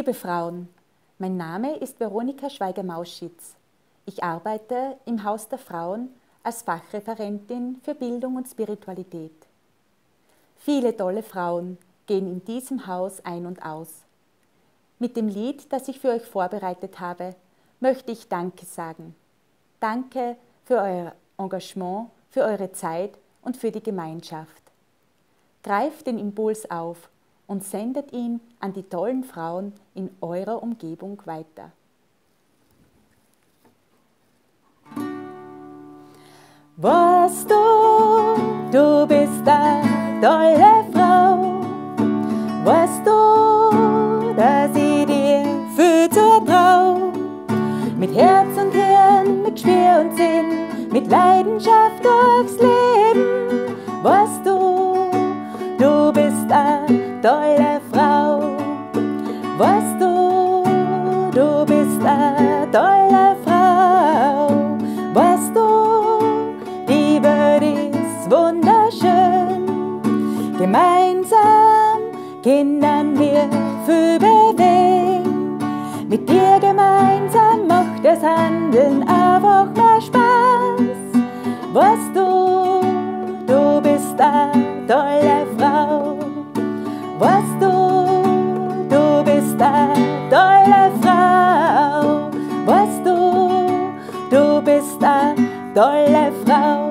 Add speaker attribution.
Speaker 1: Liebe Frauen, mein Name ist Veronika Schweiger-Mauschitz. Ich arbeite im Haus der Frauen als Fachreferentin für Bildung und Spiritualität. Viele tolle Frauen gehen in diesem Haus ein und aus. Mit dem Lied, das ich für euch vorbereitet habe, möchte ich Danke sagen. Danke für euer Engagement, für eure Zeit und für die Gemeinschaft. Greift den Impuls auf und sendet ihn an die tollen Frauen in eurer Umgebung weiter.
Speaker 2: Weißt du, du bist eine tolle Frau. Weißt du, dass ich dir viel zutrau. Mit Herz und Hirn, mit Schwer und Sinn, mit Leidenschaft durchs Leben. Tolle Frau. Weißt du, du bist eine tolle Frau. Weißt du, die Welt ist wunderschön. Gemeinsam können wir viel bewegen. Mit dir gemeinsam macht das Handeln einfach mehr Spaß. Weißt du, bist eine tolle Frau. Weißt du, du bist eine tolle Frau.